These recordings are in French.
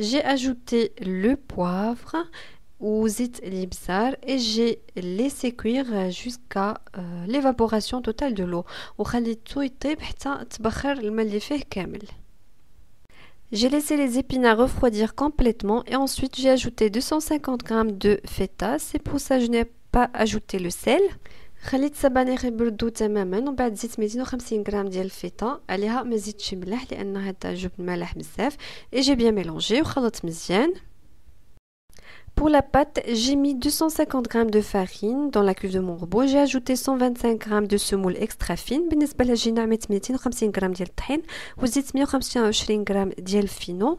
j'ai ajouté le poivre ou zit libsar et j'ai laissé cuire jusqu'à euh, l'évaporation totale de l'eau J'ai laissé les épinards refroidir complètement et ensuite j'ai ajouté 250 g de feta. C'est pour ça que je n'ai pas ajouté le sel. خليت السبانخ يبردوا تماما ومن بعد زدت 250 غرام ديال الفيتا عليها ما زدتش ملح لأن هذا جبن مالح بزاف. اي جي بيان ميلونجي وخلط مزيان. Pour la pâte, j'ai mis 250 g de farine dans la cuve de mon robot. J'ai ajouté 125 g de semoule extra fine. بالنسبة للعجينة عملت 250 g ديال الطحين. وزدت 125 g ديال الفينو.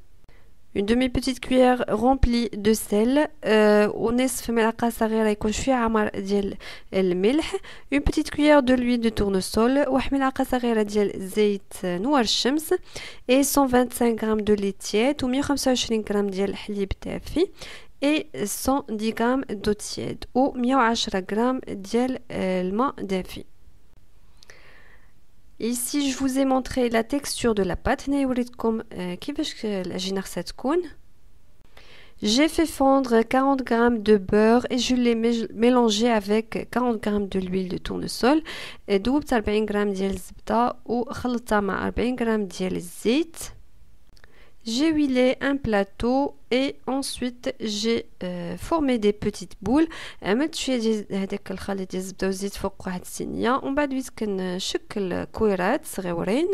une demi petite cuillère remplie de sel ونصف ملعقه صغيره يكون شويه عمر ديال الملح une petite cuillère de l'huile de tournesol واحد ملعقه صغيره ديال زيت نوار الشمس et 125 g de lait tiède و 125 g ديال الحليب دافي et 110 g d'eau tiède و 110 g ديال الماء دافي Ici, je vous ai montré la texture de la pâte. Euh, J'ai fait fondre 40 g de beurre et je l'ai mélangé avec 40 g de l'huile de tournesol. Et 40 g de zbda ou 40 g de zit. J'ai huilé un plateau et ensuite j'ai euh, formé des petites boules عملت شويه ديال هذاك الخليط ديال الزبده والزيت فوق واحد الصينيه ومن بعد بديت كنشكل كويرات صغيورين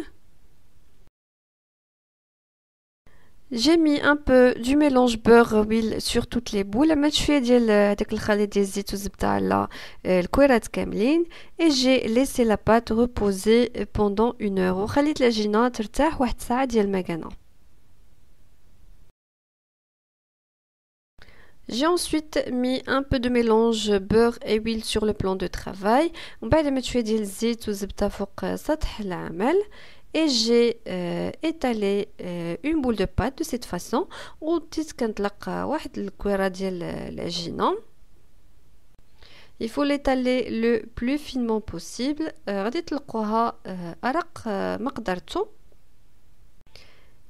J'ai mis un peu du mélange beurre huile sur toutes les boules عملت شويه ديال هذاك الخليط ديال الزيت والزبده على الكويرات كاملين et j'ai laissé la pâte reposer pendant une heure وخليت العجينه ترتاح واحد الساعه ديال المكانه J'ai ensuite mis un peu de mélange beurre et huile sur le plan de travail. Et j'ai euh, étalé euh, une boule de pâte de cette façon. Il faut l'étaler le plus finement possible.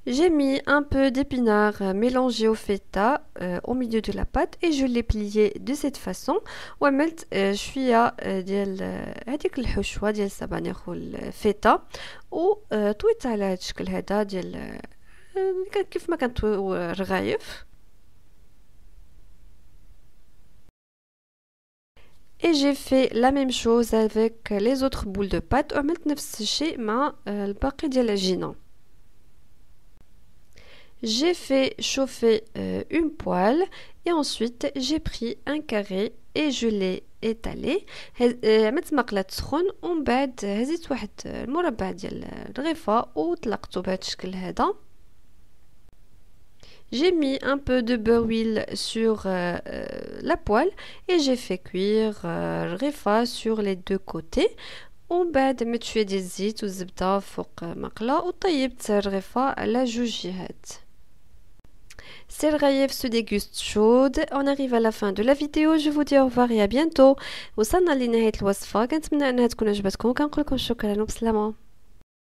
J'ai mis un peu d'épinards euh, mélangés au feta euh, au milieu de la pâte et je l'ai plié de cette façon وعملت شويه ديال هذيك الحشوه ديال السبانخ والفيتا وطويت على هذا الشكل هذا ديال كيف ما كنطويو الرغايف Et j'ai fait la même chose avec les autres boules de pâte وعملت نفس الشيء مع الباقي ديال العجينه j'ai fait chauffer euh, une poêle et ensuite j'ai pris un carré et je l'ai étalé عملت مقله تسخن ومن بعد هزيت واحد المربع ديال الرغيفه وطلقته بهذا الشكل هذا J'ai mis un peu de beurre huile sur euh, la poêle et j'ai fait cuire euh, الرغيفه sur les deux côtés ومن بعد مت شويه ديال الزيت والزبده فوق مقله وطيبت الرغيفه على جوج جهات Rayev se déguste chaude. On arrive à la fin de la vidéo. Je vous dis au revoir et à bientôt. وصلنا لنهاية الوصفة كنتمنى انها تكون عجبتكم كنقول لكم شكرا وبسلامه